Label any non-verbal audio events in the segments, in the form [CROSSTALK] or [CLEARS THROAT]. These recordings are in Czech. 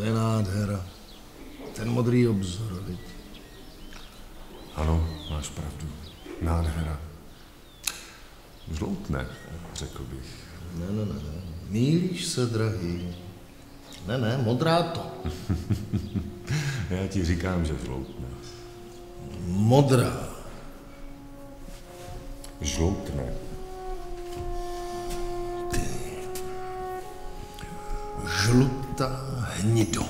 To je nádhera. Ten modrý obzor, viď? Ano, máš pravdu. Nádhera. Žloutne, řekl bych. Ne, ne, ne, ne. Mílíš se, drahý. Ne, ne, modrá to. [LAUGHS] Já ti říkám, že žloutne. Modrá. Žloutne. Žlutá hnido.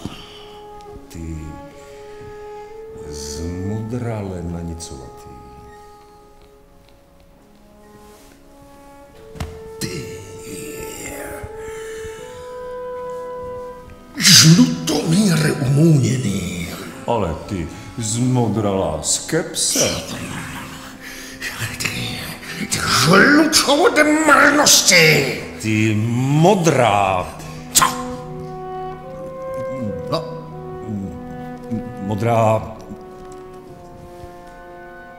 Ty zmudrale nanicovatý. Žlutomír umůněný. Ale ty zmodralá skepse. Žlutovod marnosti. Ty modrá, modrá,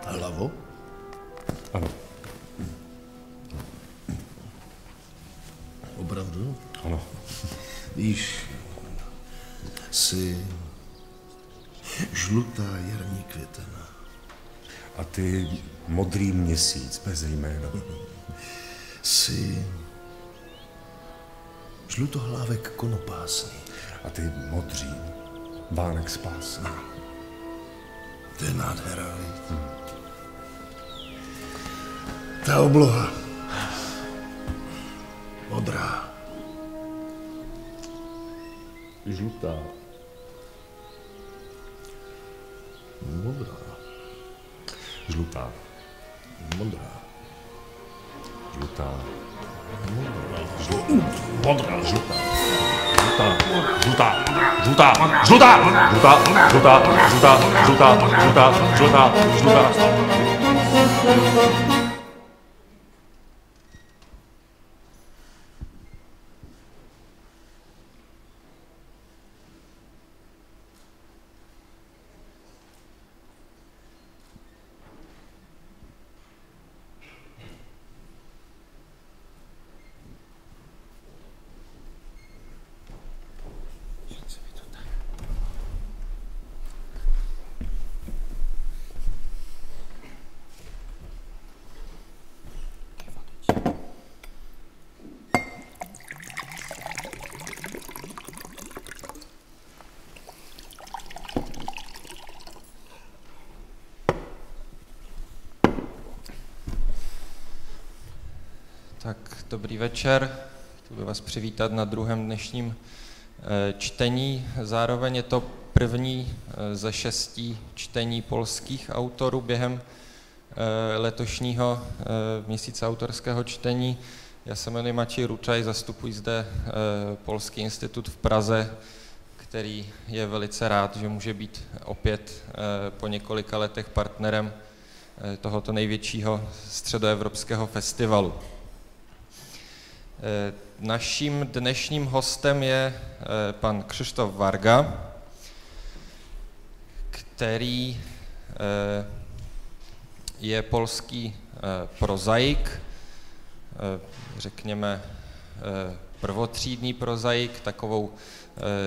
hlavo? ano, Opravdu? ano. Víš, jsi žlutá jarní květena. A ty modrý měsíc bez jména. Jsi žlutohlávek konopásný. A ty modří, vánek spásný. To je nádhera, viď? Ta obloha. Modrá. Žlutá. Modrá. Žlutá. Modrá. Žlutá. Modrá, žlutá. Žlutá, žlutá, žlutá, žlutá, žlutá, žlutá, žlutá, žlutá, žlutá, žlutá, žlutá. Tak dobrý večer. Chtěl bych vás přivítat na druhém dnešním eh, čtení. Zároveň je to první eh, ze šesti čtení polských autorů během eh, letošního měsíce autorského čtení. Já se jmenuji Maciej Ručaj, zastupuji zde Polský institut v Praze, který je velice rád, že může být opět po několika letech partnerem tohoto největšího středoevropského festivalu. Eh, Naším dnešním hostem je eh, pan Krzysztof Varga, který eh, je polský prozaik, řekněme prvotřídní prozaik. Takovou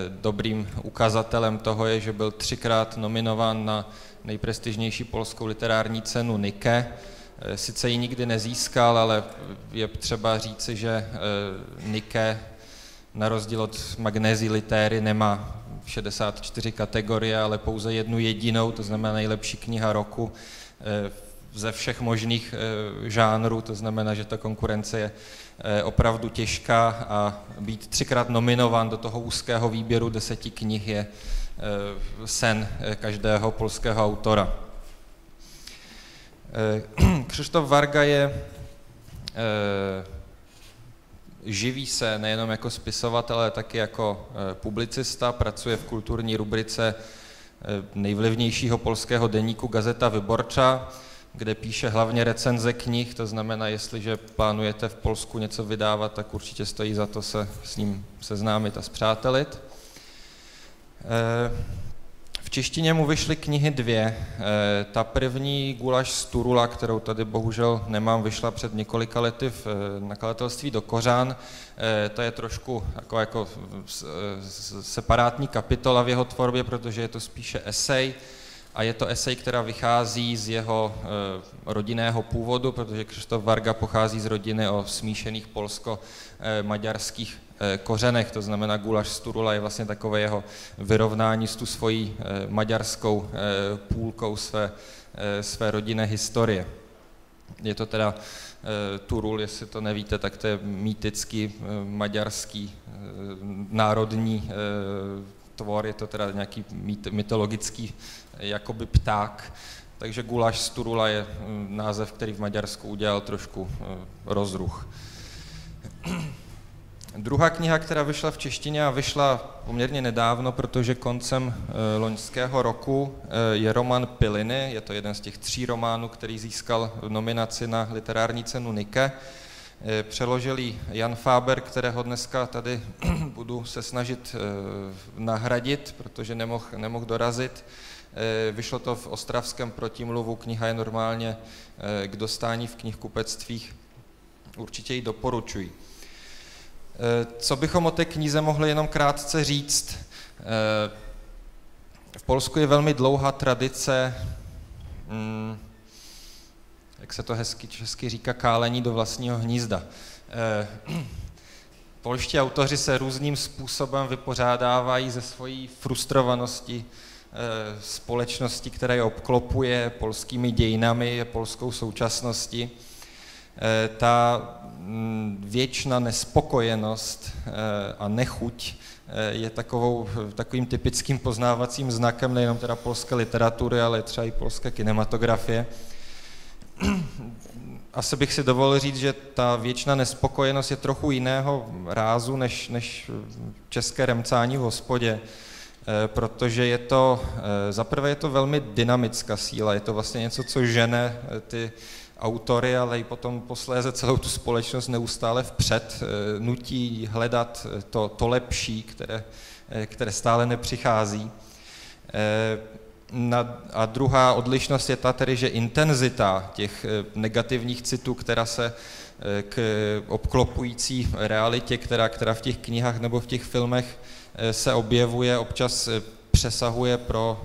dobrým ukazatelem toho je, že byl třikrát nominován na nejprestižnější polskou literární cenu Nike, Sice ji nikdy nezískal, ale je třeba říci, že Nike na rozdíl od Magnézy Litéry nemá 64 kategorie, ale pouze jednu jedinou, to znamená nejlepší kniha roku ze všech možných žánrů, to znamená, že ta konkurence je opravdu těžká a být třikrát nominován do toho úzkého výběru deseti knih je sen každého polského autora. [CLEARS THROAT] Krzysztof Varga je, živí se nejenom jako spisovatel, ale taky jako publicista, pracuje v kulturní rubrice nejvlivnějšího polského deníku Gazeta Wyborcza, kde píše hlavně recenze knih, to znamená, jestliže plánujete v Polsku něco vydávat, tak určitě stojí za to se s ním seznámit a zpřátelit. V češtině mu vyšly knihy dvě. Eh, ta první Gulaš z Turula, kterou tady bohužel nemám, vyšla před několika lety v eh, nakladatelství do Kořán. Eh, to je trošku jako, jako separátní kapitola v jeho tvorbě, protože je to spíše esej a je to esej, která vychází z jeho rodinného původu, protože Krištof Varga pochází z rodiny o smíšených polsko-maďarských kořenech, to znamená gulaš z Turula je vlastně takové jeho vyrovnání s tu svojí eh, maďarskou eh, půlkou své, své rodinné historie. Je to teda Turul, jestli to nevíte, tak to je mýtický maďarský národní tvor, je to teda nějaký mytologický jakoby pták, takže gulaš z Turula je název, který v Maďarsku udělal trošku rozruch. Druhá kniha, která vyšla v češtině a vyšla poměrně nedávno, protože koncem e, loňského roku e, je roman Piliny, je to jeden z těch tří románů, který získal nominaci na literární cenu Nike. E, přeložil Jan Faber, kterého dneska tady [CLEARS THROAT] budu se snažit nahradit, protože nemohl nemoh dorazit. Vyšlo to v ostravském protimluvu, kniha je normálně k dostání v knihkupectvích, určitě ji doporučuji. Eh, co bychom o té knize mohli jenom krátce říct? Eh, v Polsku je velmi dlouhá tradice, mm, jak se to hezky česky říká, kálení do vlastního hnízda. Eh, polští autoři se různým způsobem vypořádávají ze svojí frustrovanosti společnosti, která je obklopuje polskými dějinami, polskou současností. Ta Mm, věčná nespokojenost eh, a nechuť eh, je takovou, takovým typickým poznávacím znakem nejenom teda polské literatury, ale třeba i polské kinematografie. [CLEARS THROAT] Asi bych si dovolil říct, že ta věčná nespokojenost je trochu jiného rázu než, než české remcání v hospodě, eh, protože je to, zaprvé je to velmi dynamická síla, je to vlastně něco, co žene ty autory, ale i potom posléze celou tu společnost neustále vpřed eh, nutí hledat eh, to, to lepší, které, eh, které stále nepřichází. A druhá odlišnost je ta tedy, že intenzita těch negativních citů, která se k obklopující realitě, která, která v těch knihách nebo v těch filmech se objevuje, občas přesahuje pro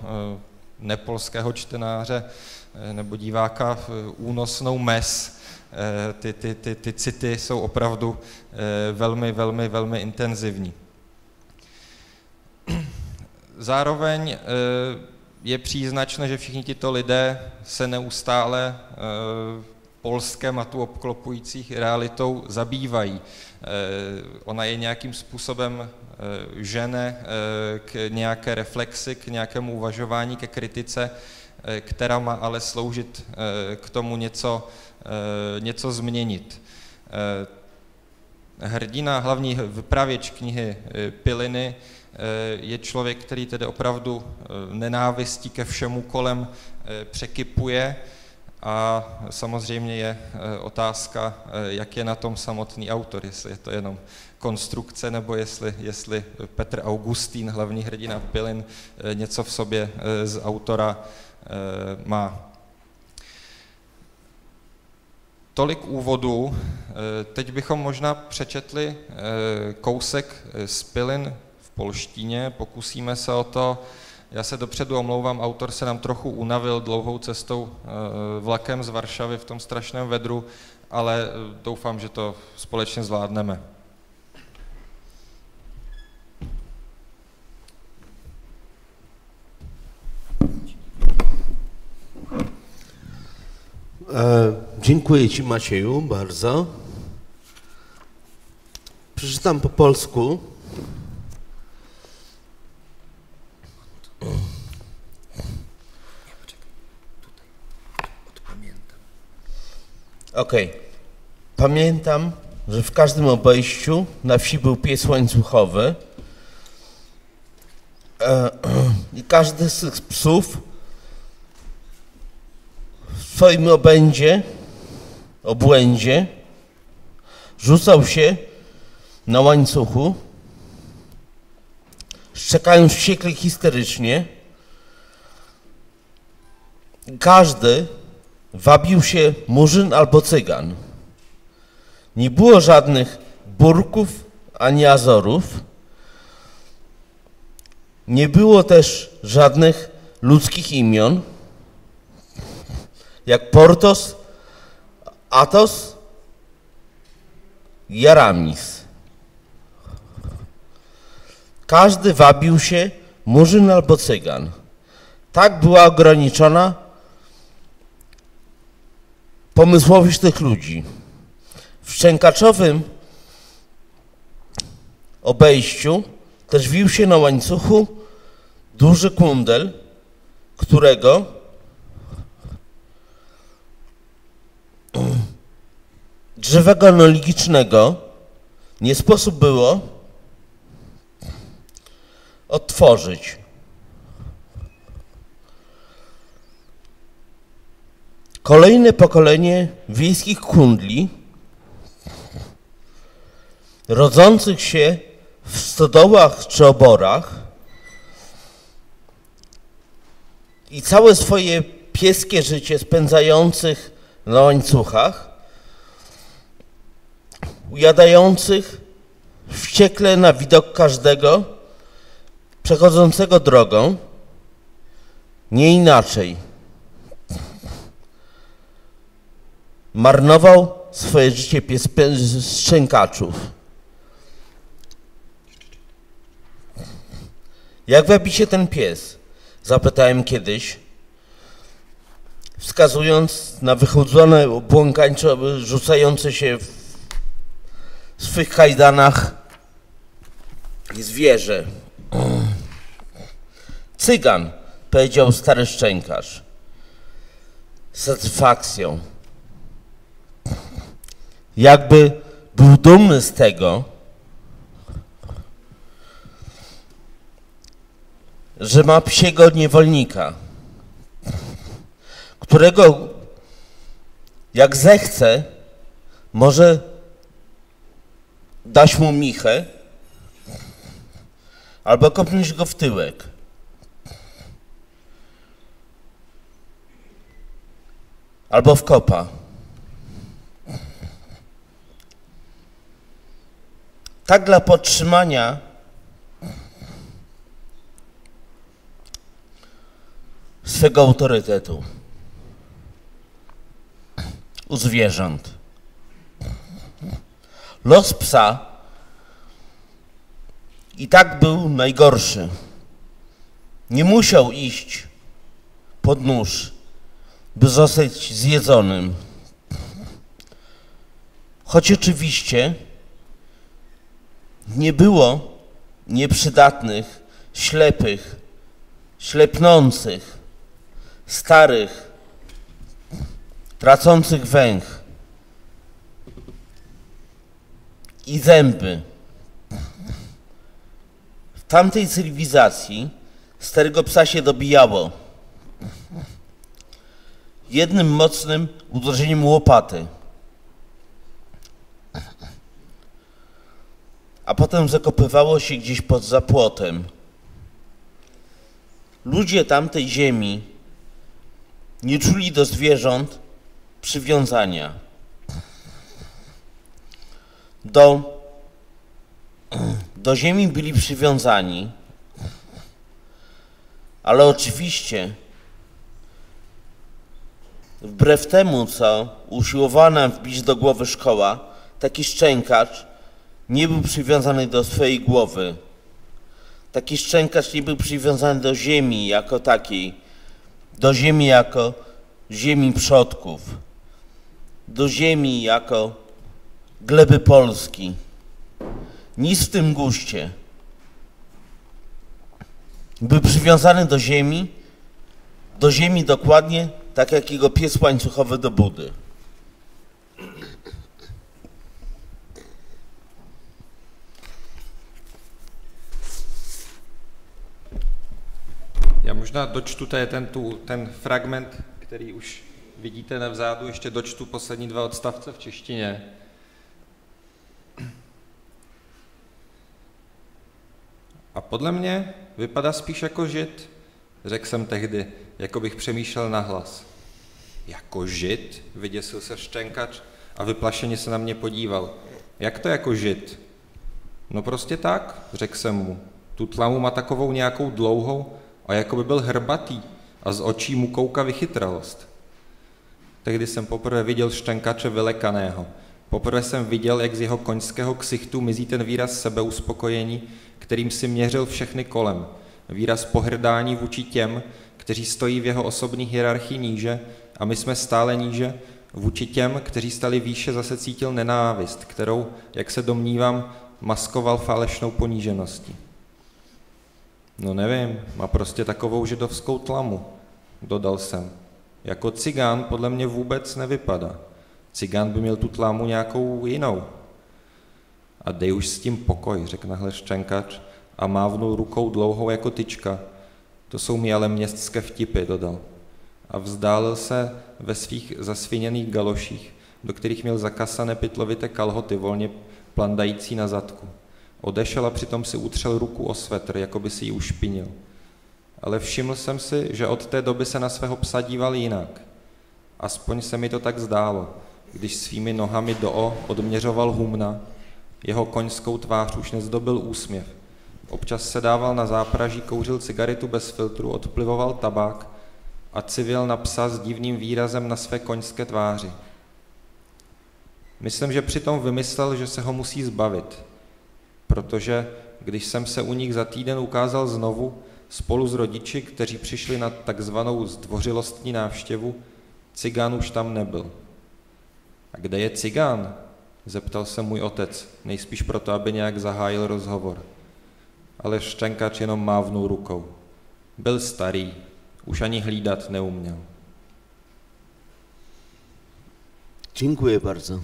nepolského čtenáře nebo diváka únosnou mes. Eh, ty, ty, ty, ty city jsou opravdu eh, velmi, velmi, velmi intenzivní. [CLEARS THROAT] Zároveň je příznačné, že všichni tito lidé se neustále Polskem a tu obklopující realitou zabývají. Ona je nějakým způsobem žene k nějaké reflexi, k nějakému uvažování, ke kritice, Eh, která má ale sloužit eh, k tomu něco, eh, něco změnit. Hrdina, hlavní vypravěč knihy Piliny, je člověk, který tedy opravdu nenávistí ke všemu kolem překypuje a samozřejmě je otázka, jak je na tom samotný autor, jestli je to jenom konstrukce, nebo jestli, jestli Petr Augustín, hlavní hrdina Pilin, něco v sobě z autora Eh, má. Tolik úvodu. Eh, teď bychom možná přečetli eh, kousek z pilin v polštině, pokusíme se o to. Já se dopředu omlouvám, autor se nám trochu unavil dlouhou cestou vlakem z Varšavy v tom strašném vedru, ale doufám, že to společně zvládneme. Dziękuję Ci Macieju bardzo. Przeczytam po polsku. Okej. Okay. Pamiętam, że w każdym obejściu na wsi był pies łańcuchowy e, [CLEARS THROAT] i każdy z tych psów swoim obędzie, obłędzie, rzucał się na łańcuchu, szczekając wściekle histerycznie, Każdy wabił się murzyn albo cygan. Nie było żadnych burków ani azorów. Nie było też żadnych ludzkich imion, Portos, Atos i Aramis. Każdy wabił się murzyn albo cygan. Tak była ograniczona pomysłowość tych ludzi. W szczękaczowym obejściu też wił się na łańcuchu duży kundel, którego drzewego analogicznego nie sposób było otworzyć. Kolejne pokolenie wiejskich kundli, rodzących się w stodołach czy oborach i całe swoje pieskie życie spędzających na łańcuchach, ujadających wściekle na widok każdego przechodzącego drogą, nie inaczej. Marnował swoje życie pies szczękaczów. Jak wabi się ten pies? Zapytałem kiedyś, wskazując na wychudzone błąkańcze rzucające się w swych kajdanach zwierzę. Cygan, powiedział stary szczękarz. Z satysfakcją. Jakby był dumny z tego, że ma psiego niewolnika, którego jak zechce, może dać mu michę albo kopnąć go w tyłek. Albo w kopa. Tak dla podtrzymania swego autorytetu u zwierząt. Los psa i tak był najgorszy. Nie musiał iść pod nóż, by zostać zjedzonym. Choć oczywiście nie było nieprzydatnych, ślepych, ślepnących, starych, tracących węch i zęby. W tamtej cywilizacji starego psa się dobijało jednym mocnym uderzeniem łopaty. A potem zakopywało się gdzieś pod zapłotem. Ludzie tamtej ziemi nie czuli do zwierząt przywiązania. Do, do ziemi byli przywiązani, ale oczywiście wbrew temu, co usiłowała wbić do głowy szkoła, taki szczękacz nie był przywiązany do swojej głowy. Taki szczękacz nie był przywiązany do ziemi jako takiej, do ziemi jako ziemi przodków, do ziemi jako gleby Polski. Nic w tym guście. Był przywiązany do ziemi, do ziemi dokładnie tak jak jego pies łańcuchowy do budy. Já možná dočtu, to je ten, tu, ten fragment, který už vidíte na vzadu, ještě dočtu poslední dva odstavce v češtině. A podle mě vypadá spíš jako žid, Řekl jsem tehdy, jako bych přemýšlel nahlas. Jako žid? Vyděsil se štěnkač a vyplašeně se na mě podíval. Jak to jako žid? No prostě tak, řekl jsem mu. Tu tlamu má takovou nějakou dlouhou a jako by byl hrbatý a z očí mu kouka vychytralost. Tehdy jsem poprvé viděl štenkače vylekaného. Poprvé jsem viděl, jak z jeho koňského ksichtu mizí ten výraz sebeuspokojení, kterým si měřil všechny kolem. Výraz pohrdání vůči těm, kteří stojí v jeho osobní hierarchii níže a my jsme stále níže, vůči těm, kteří stali výše, zase cítil nenávist, kterou, jak se domnívám, maskoval falešnou ponížeností. No nevím, má prostě takovou židovskou tlamu, dodal jsem. Jako cigán podle mě vůbec nevypadá. Cigán by měl tu tlámu nějakou jinou. A dej už s tím pokoj, řekl nahle ščenkač a mávnul rukou dlouhou jako tyčka. To jsou mi ale městské vtipy, dodal. A vzdálil se ve svých zasviněných galoších, do kterých měl zakasané pytlovité kalhoty volně plandající na zadku. Odešel a přitom si utřel ruku o svetr, jako by si ji ušpinil. Ale všiml jsem si, že od té doby se na svého psa díval jinak. Aspoň se mi to tak zdálo, když svými nohami do o odměřoval humna, jeho koňskou tvář už nezdobil úsměv. Občas se dával na zápraží, kouřil cigaretu bez filtru, odplivoval tabák a civil na psa s divným výrazem na své koňské tváři. Myslím, že přitom vymyslel, že se ho musí zbavit, protože když jsem se u nich za týden ukázal znovu, spolu s rodiči, kteří přišli na takzvanou zdvořilostní návštěvu, cigán už tam nebyl. A kde je cigán? Zeptal se můj otec, nejspíš proto, aby nějak zahájil rozhovor. Ale Štěnkač jenom mávnul rukou. Byl starý, už ani hlídat neuměl. Dziękuję bardzo.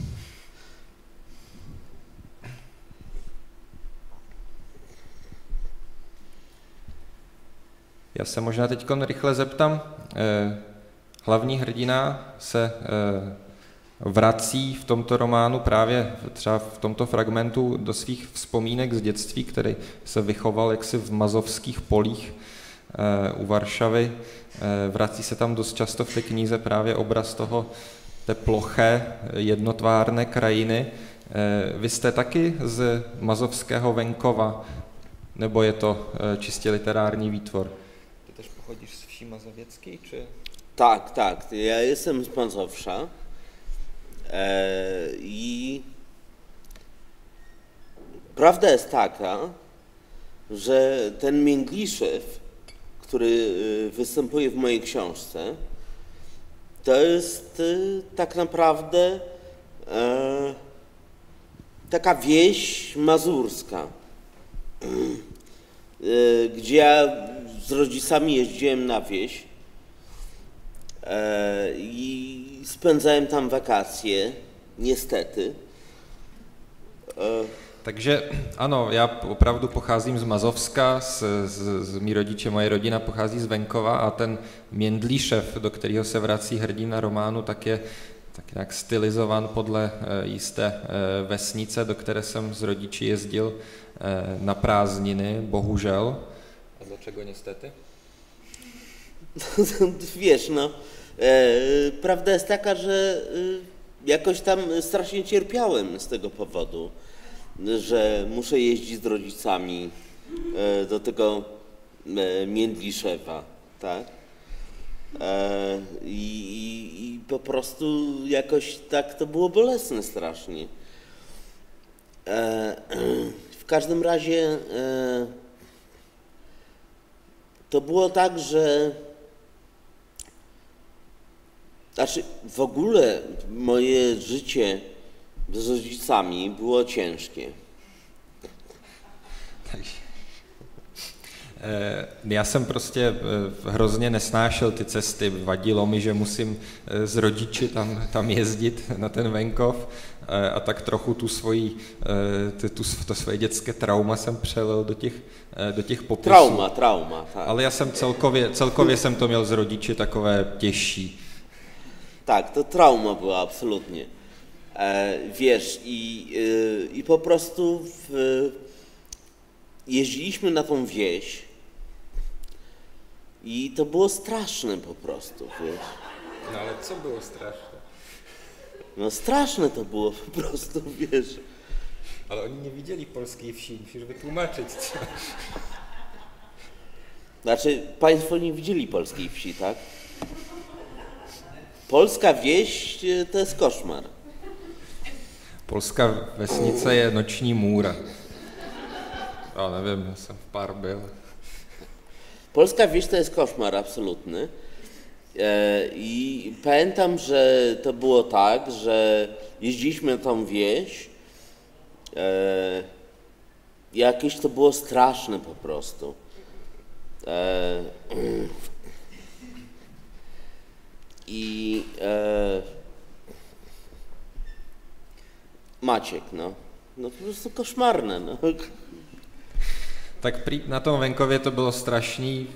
Já se možná teď rychle zeptám. Eh, hlavní hrdina se eh, vrací v tomto románu právě třeba v tomto fragmentu do svých vzpomínek z dětství, který se vychoval jaksi v mazovských polích eh, u Varšavy. Vrací se tam dost často v té knize právě obraz toho té ploché jednotvárné krajiny. Vy jste taky z mazovského venkova, nebo je to čistě literární výtvor? Pochodzisz z wsi mazowieckiej, czy... Tak, tak. Ja jestem z Mazowsza e, i prawda jest taka, że ten Międliszew, który e, występuje w mojej książce, to jest e, tak naprawdę e, taka wieś mazurska, e, [CLEARS THROAT] gdzie ja z rodzicami jeździłem na wieś e, i spędzałem tam wakacje, niestety. E, Takže ano, já opravdu pocházím z Mazovska, z, z, z mý rodiče, moje rodina pochází z venkova a ten Měndlíšev, do kterého se vrací hrdina románu, tak je tak nějak stylizovan podle e, jisté vesnice, do které jsem s rodiči jezdil na prázdniny, bohužel. Dlaczego niestety? [LAUGHS] Wiesz, no, e, prawda jest taka, że e, jakoś tam strasznie cierpiałem z tego powodu, że muszę jeździć z rodzicami e, do tego e, Międliszewa, tak? E, i, I po prostu jakoś tak to było bolesne strasznie. E, [CLEARS THROAT] w każdym razie to było tak, że znaczy w ogóle moje życie z rodzicami było ciężkie. E, já jsem prostě e, hrozně nesnášel ty cesty, vadilo mi, že musím e, s rodiči tam, tam jezdit na ten venkov a tak trochu tu svoji, tu, to svoje dětské trauma jsem přelil do těch, do těch popisů. Trauma, trauma. Tak. Ale já jsem celkově, celkově jsem to měl z rodiči takové těžší. Tak, to trauma była absolutnie. E, wiesz, i, i po prostu w, jeździliśmy na tą wieś I to było straszne po prostu, wiesz. No ale co było straszne? No straszne to było po prostu, [LAUGHS] wiesz. Ale oni nie widzieli polskiej wsi, musisz wytłumaczyć co. Znaczy, państwo nie widzieli polskiej wsi, tak? Polska wieś e, to jest koszmar. Polská vesnice je noční můra. Já nevím, jsem v pár byl. Polska wieś to jest koszmar absolutny. E, I pamiętam, że to było tak, że jeździliśmy na tą wieś. E, jakieś to było straszne po prostu. E, I Maciek, no. No po prostu koszmarne, no. Tak na tom venkově to bylo strašný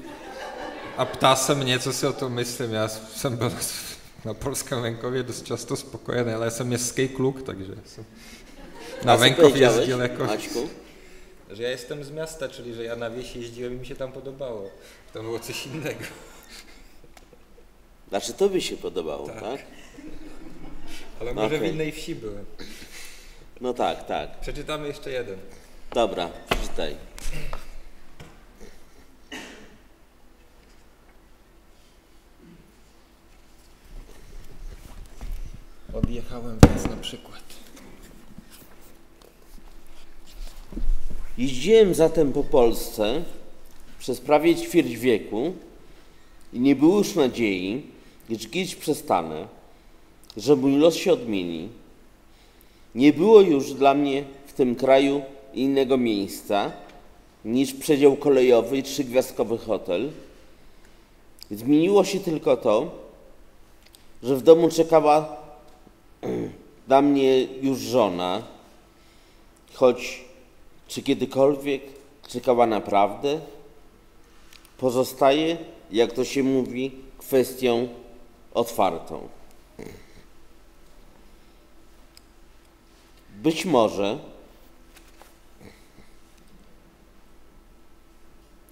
a ptá se mě, co si o tom myslím. Já jsem byl [LAUGHS] na polském venkově dost často spokojený, ale já jsem městský kluk, takže jsem na venkov jezdil jako... Maćku? Że ja jestem z miasta, czyli że ja na wieś jeździłem i mi się tam podobało. To było coś innego. Znaczy to by się podobało, tak? Tak. Ale może Okej. w innej wsi byłem. No tak, tak. Przeczytamy jeszcze jeden. Dobra, przeczytaj. Odjechałem więc na przykład. Jeździłem zatem po Polsce przez prawie ćwierć wieku i nie było już nadziei, iż kiedyś przestanę, że mój los się odmieni. Nie było już dla mnie w tym kraju innego miejsca niż przedział kolejowy i trzygwiazdkowy hotel. Zmieniło się tylko to, że w domu czekała na mnie już żona, choć czy kiedykolwiek czekała naprawdę? Pozostaje, jak to się mówi, kwestią otwartą. Być może,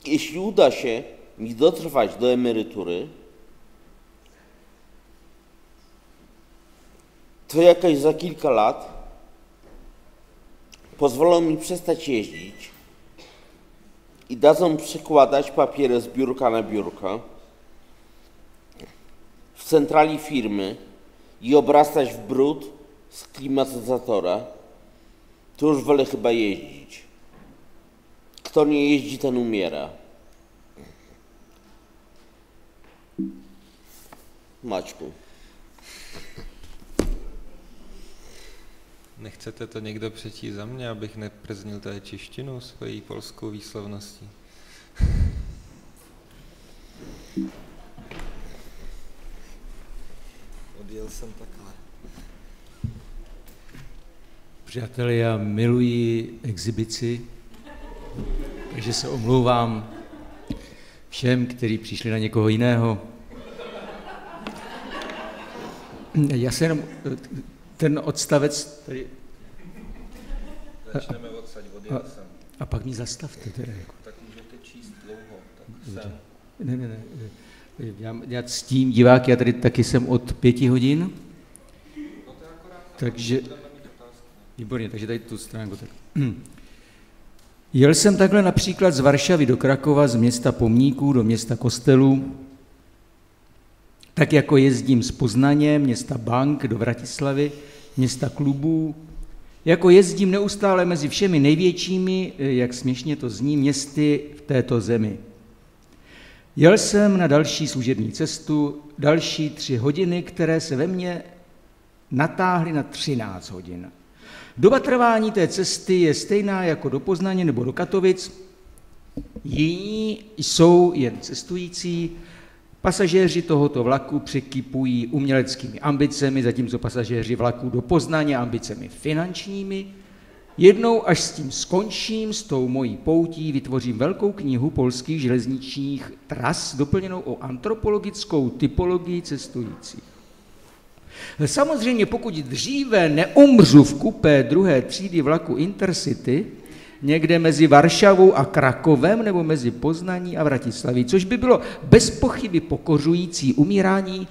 jeśli uda się mi dotrwać do emerytury, to jakaś za kilka lat pozwolą mi przestać jeździć i dadzą przekładać papiery z biurka na biurko w centrali firmy i obrastać w brud z klimatyzatora, to już wolę chyba jeździć. Kto nie jeździ, ten umiera. Maćku. Nechcete to někdo přečíst za mě, abych neprznil tady češtinu svojí polskou výslovností? [LAUGHS] Odjel jsem takhle. Přátelé, já miluji exibici, takže se omlouvám všem, kteří přišli na někoho jiného. Já se jenom, ten odstavec, tady, Začneme odsaď, odjel jsem. a pak mi zastavte teda. Jako. Tak můžete číst dlouho. Tak sem. Ne, ne, ne. Já, já ctím diváky, já tady taky jsem od pěti hodin. Takže, výborně, takže tady tu stránku. Tak. Jel jsem takhle například z Varšavy do Krakova, z města pomníků do města kostelů, tak jako jezdím z Poznaně, města bank, do Vratislavy, města klubů, jako jezdím neustále mezi všemi největšími, jak směšně to zní, městy v této zemi. Jel jsem na další služební cestu, další tři hodiny, které se ve mně natáhly na 13 hodin. Doba trvání té cesty je stejná jako do Poznaně nebo do Katovic. Jiní jsou jen cestující, Pasažéři tohoto vlaku překypují uměleckými ambicemi, zatímco pasažéři vlaku do Poznaně ambicemi finančními. Jednou, až s tím skončím, s tou mojí poutí, vytvořím velkou knihu polských železničních tras, doplněnou o antropologickou typologii cestujících. Samozřejmě, pokud dříve neumřu v kupé druhé třídy vlaku Intercity, někde mezi Varšavou a Krakovem nebo mezi Poznaní a Vratislaví, což by bylo bez pochyby pokořující. Umírání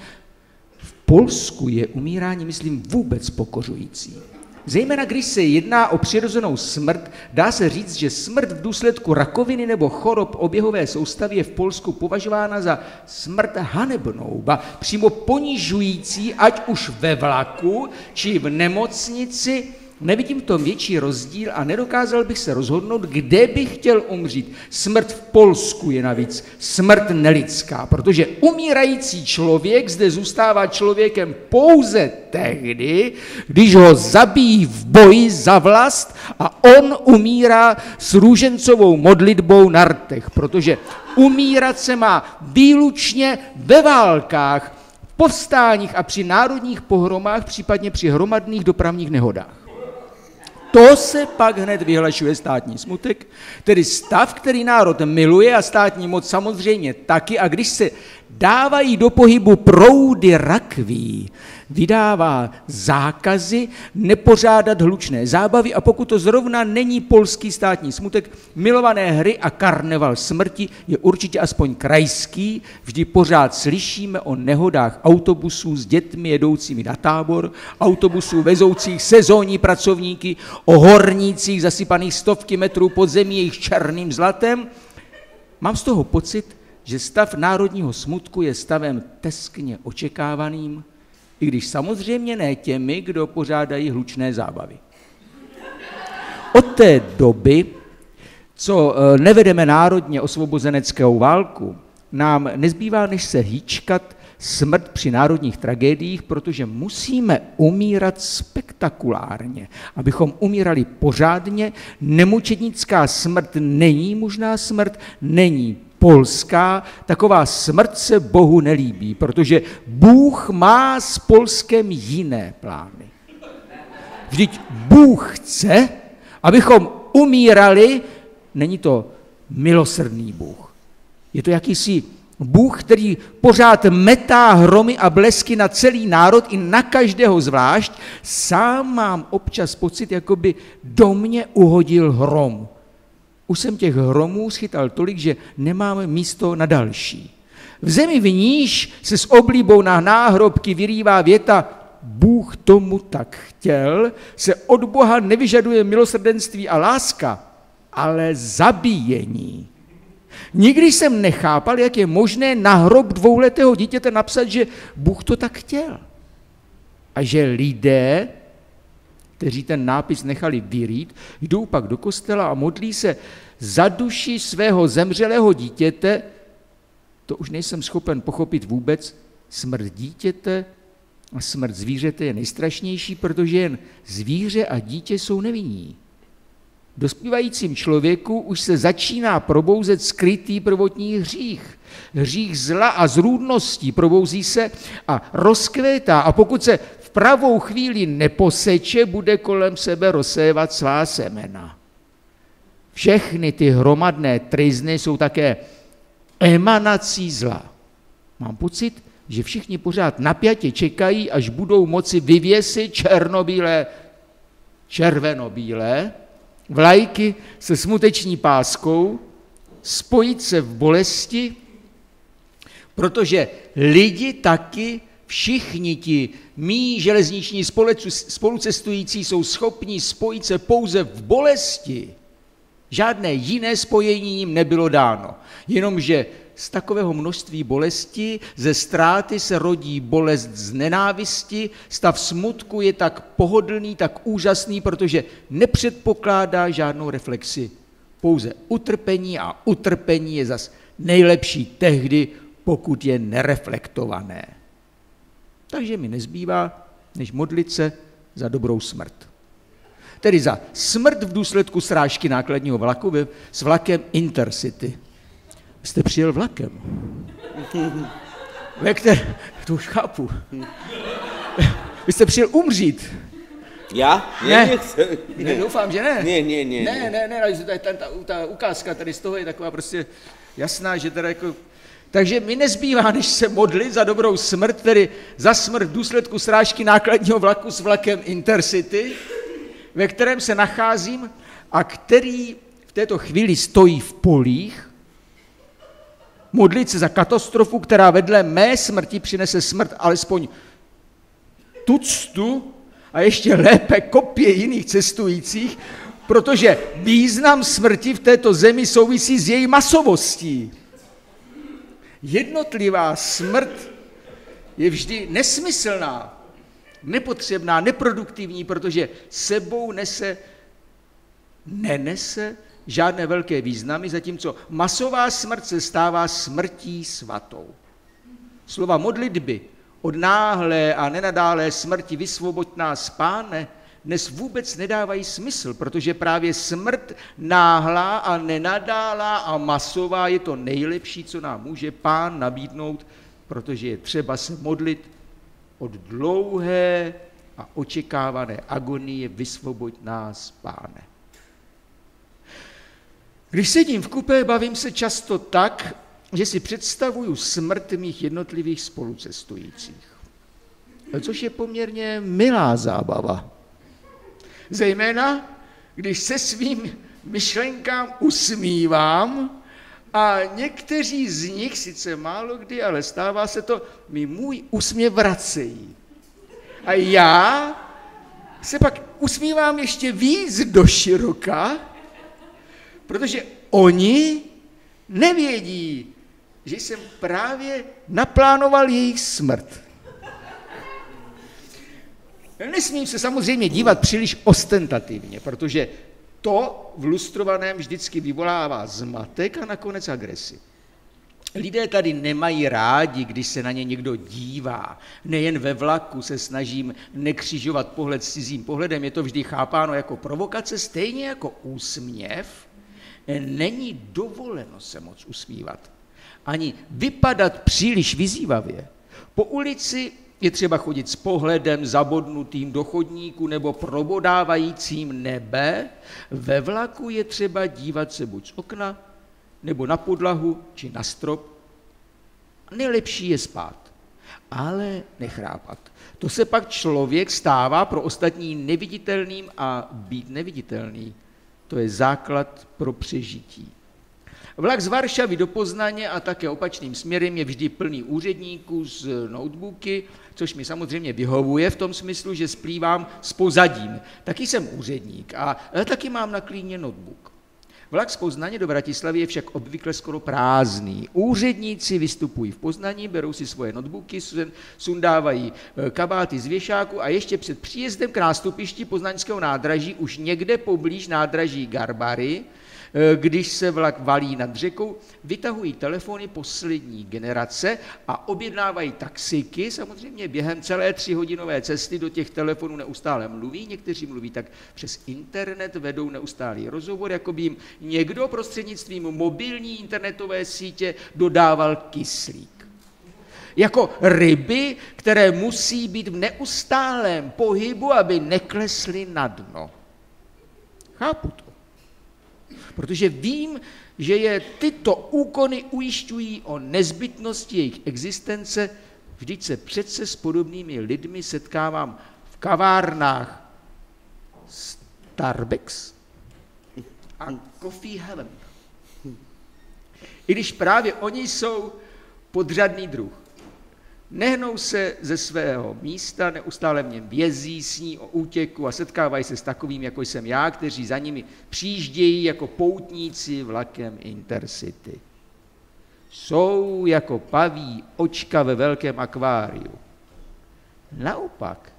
v Polsku je umírání, myslím, vůbec pokořující. Zejména když se jedná o přirozenou smrt, dá se říct, že smrt v důsledku rakoviny nebo chorob oběhové soustavy je v Polsku považována za smrt hanebnou, ba přímo ponižující, ať už ve vlaku či v nemocnici, Nevidím v tom větší rozdíl a nedokázal bych se rozhodnout, kde bych chtěl umřít. Smrt v Polsku je navíc smrt nelidská, protože umírající člověk zde zůstává člověkem pouze tehdy, když ho zabíjí v boji za vlast a on umírá s růžencovou modlitbou na rtech, protože umírat se má výlučně ve válkách, povstáních a při národních pohromách, případně při hromadných dopravních nehodách. To se pak hned vyhlašuje státní smutek, tedy stav, který národ miluje a státní moc samozřejmě taky. A když se dávají do pohybu proudy rakví, vydává zákazy nepořádat hlučné zábavy a pokud to zrovna není polský státní smutek, milované hry a karneval smrti je určitě aspoň krajský, vždy pořád slyšíme o nehodách autobusů s dětmi jedoucími na tábor, autobusů vezoucích sezónní pracovníky, o hornících zasypaných stovky metrů pod zemí jejich černým zlatem. Mám z toho pocit, že stav národního smutku je stavem teskně očekávaným, i když samozřejmě ne těmi, kdo pořádají hlučné zábavy. Od té doby, co eh, nevedeme národně osvobozeneckou válku, nám nezbývá, než se hýčkat smrt při národních tragédiích, protože musíme umírat spektakulárně. Abychom umírali pořádně, nemučednická smrt není možná smrt, není polská, taková smrt se Bohu nelíbí, protože Bůh má s Polskem jiné plány. Vždyť Bůh chce, abychom umírali, není to milosrdný Bůh. Je to jakýsi Bůh, který pořád metá hromy a blesky na celý národ i na každého zvlášť. Sám mám občas pocit, jako by do mě uhodil hrom. Už jsem těch hromů schytal tolik, že nemáme místo na další. V zemi v níž se s oblíbou na náhrobky vyrývá věta Bůh tomu tak chtěl, se od Boha nevyžaduje milosrdenství a láska, ale zabíjení. Nikdy jsem nechápal, jak je možné na hrob dvouletého dítěte napsat, že Bůh to tak chtěl. A že lidé kteří ten nápis nechali vyrít, jdou pak do kostela a modlí se za duši svého zemřelého dítěte, to už nejsem schopen pochopit vůbec, smrt dítěte a smrt zvířete je nejstrašnější, protože jen zvíře a dítě jsou nevinní. Dospívajícím člověku už se začíná probouzet skrytý prvotní hřích. Hřích zla a zrůdností probouzí se a rozkvétá. A pokud se pravou chvíli neposeče, bude kolem sebe rozsévat svá semena. Všechny ty hromadné trizny jsou také emanací zla. Mám pocit, že všichni pořád napjatě čekají, až budou moci vyvěsit černobílé, červenobílé vlajky se smuteční páskou, spojit se v bolesti, protože lidi taky Všichni ti mý železniční spolucestující jsou schopni spojit se pouze v bolesti. Žádné jiné spojení jim nebylo dáno. Jenomže z takového množství bolesti, ze ztráty se rodí bolest z nenávisti, stav smutku je tak pohodlný, tak úžasný, protože nepředpokládá žádnou reflexi. Pouze utrpení a utrpení je zas nejlepší tehdy, pokud je nereflektované. Takže mi nezbývá, než modlit se za dobrou smrt. Tedy za smrt v důsledku srážky nákladního vlaku s vlakem Intercity. Jste přijel vlakem. Ve které, to už chápu. Vy jste přijel umřít. Já? Ne, ne, ne, doufám, že ne. Ne, ne, ne. Ne, ne, ne, ne ta, ta, ta ukázka tady z toho je taková prostě jasná, že teda jako takže mi nezbývá, než se modlit za dobrou smrt, tedy za smrt v důsledku srážky nákladního vlaku s vlakem Intercity, ve kterém se nacházím a který v této chvíli stojí v polích, modlit se za katastrofu, která vedle mé smrti přinese smrt alespoň tuctu a ještě lépe kopie jiných cestujících, protože význam smrti v této zemi souvisí s její masovostí. Jednotlivá smrt je vždy nesmyslná, nepotřebná, neproduktivní, protože sebou nese, nenese žádné velké významy, zatímco masová smrt se stává smrtí svatou. Slova modlitby od náhlé a nenadálé smrti vysvoboď nás, páne, dnes vůbec nedávají smysl, protože právě smrt náhlá a nenadálá a masová je to nejlepší, co nám může pán nabídnout, protože je třeba se modlit od dlouhé a očekávané agonie vysvoboď nás, páne. Když sedím v kupé, bavím se často tak, že si představuju smrt mých jednotlivých spolucestujících. Což je poměrně milá zábava. Zejména, když se svým myšlenkám usmívám a někteří z nich, sice málo kdy, ale stává se to, mi můj úsměv vracejí. A já se pak usmívám ještě víc do široka, protože oni nevědí, že jsem právě naplánoval jejich smrt. Nesmím se samozřejmě dívat příliš ostentativně, protože to v lustrovaném vždycky vyvolává zmatek a nakonec agresi. Lidé tady nemají rádi, když se na ně někdo dívá. Nejen ve vlaku se snažím nekřižovat pohled s cizím pohledem, je to vždy chápáno jako provokace, stejně jako úsměv. Není dovoleno se moc usmívat, ani vypadat příliš vyzývavě. Po ulici je třeba chodit s pohledem zabodnutým do chodníku nebo probodávajícím nebe. Ve vlaku je třeba dívat se buď z okna, nebo na podlahu, či na strop. Nejlepší je spát, ale nechrápat. To se pak člověk stává pro ostatní neviditelným a být neviditelný. To je základ pro přežití. Vlak z Varšavy do Poznaně a také opačným směrem je vždy plný úředníků z notebooky, což mi samozřejmě vyhovuje v tom smyslu, že splývám s pozadím. Taky jsem úředník a taky mám na klíně notebook. Vlak z Poznaně do Bratislavy je však obvykle skoro prázdný. Úředníci vystupují v Poznaní, berou si svoje notebooky, sundávají e, kabáty z věšáku a ještě před příjezdem k nástupišti poznaňského nádraží už někde poblíž nádraží Garbary když se vlak valí nad řekou, vytahují telefony poslední generace a objednávají taxiky. Samozřejmě během celé tříhodinové cesty do těch telefonů neustále mluví, někteří mluví tak přes internet, vedou neustálý rozhovor, jako by jim někdo prostřednictvím mobilní internetové sítě dodával kyslík. Jako ryby, které musí být v neustálém pohybu, aby neklesly na dno. Chápu to protože vím, že je tyto úkony ujišťují o nezbytnosti jejich existence, vždyť se přece s podobnými lidmi setkávám v kavárnách Starbucks a Coffee Heaven. I když právě oni jsou podřadný druh. Nehnou se ze svého místa, neustále v něm vězí, sní o útěku a setkávají se s takovým, jako jsem já, kteří za nimi přijíždějí jako poutníci vlakem Intercity. Jsou jako paví očka ve velkém akváriu. Naopak,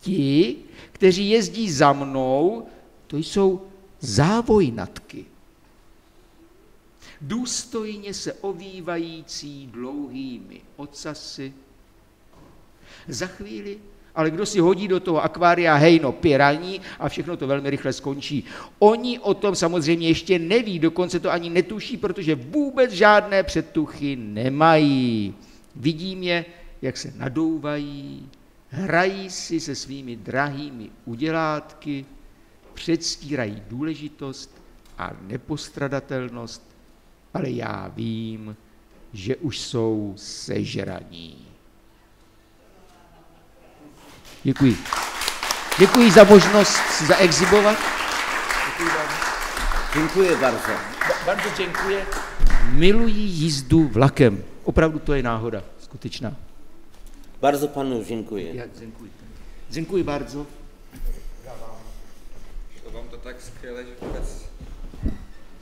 ti, kteří jezdí za mnou, to jsou závojnatky. Důstojně se ovývající dlouhými ocasy. Za chvíli ale kdo si hodí do toho akvária hejno piraní a všechno to velmi rychle skončí. Oni o tom samozřejmě ještě neví, dokonce to ani netuší, protože vůbec žádné předtuchy nemají. Vidím je, jak se nadouvají, hrají si se svými drahými udělátky, předstírají důležitost a nepostradatelnost, ale já vím, že už jsou sežraní. Děkuji. Děkuji za možnost zaexibovat. Děkuji vám. Dziękuję bardzo. Ba- Bardzo dziękuję. Miluji jízdu vlakem. Opravdu to je náhoda, skutečná. Bardzo panu dziękuję. Já děkuji. Děkuji bardzo. To vám to tak skvěle, že vůbec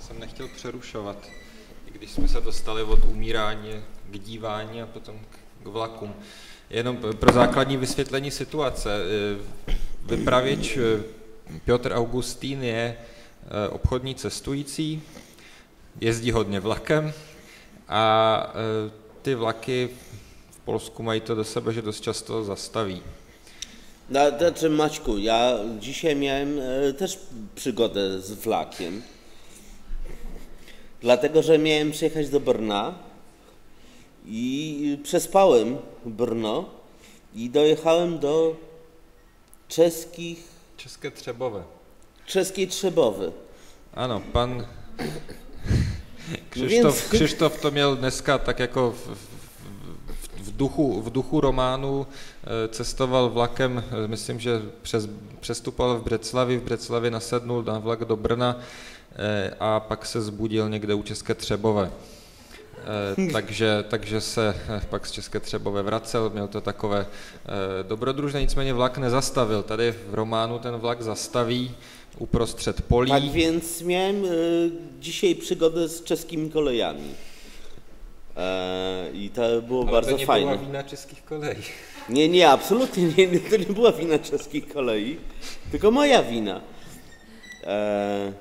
jsem nechtěl přerušovat. Když jsme se dostali od umírání k dívání a potom k- vlakům. Jenom pro základní vysvětlení situace. eh, Vypravěč eh, Piotr Augustín je eh, obchodní cestující, jezdí hodně vlakem a ty vlaky v Polsku mají to do sebe, že dost často zastaví. No, znaczy Maćku, ja dzisiaj miałem też przygodę z vlakiem. Dlatego, że miałem przyjechać do Brna i przespałem Brno i dojechałem do czeskich, České Třebové. czeskiej Trzebowy. Ano, pan Więc- Křištof, Křištof to měl dneska tak jako v, v, v, duchu, v duchu románu, eh, cestoval vlakem, eh, myslím, že přes, přestupoval v Břeclavi, v Břeclavi nasednul na vlak do Brna a pak se zbudil někde u České Třebové. Eh, [LAUGHS] takže, takže se eh, pak z České Třebové vracel, měl to takové dobrodružné, nicméně vlak nezastavil. Tady v románu ten vlak zastaví uprostřed polí. Tak więc miałem e, dzisiaj przygodę z czeskimi kolejami. E, I to było Ale bardzo to nie fajne. była wina czeskich kolei. Nie, nie, absolutnie nie, nie, to nie była wina czeskich kolei, tylko moja wina. E,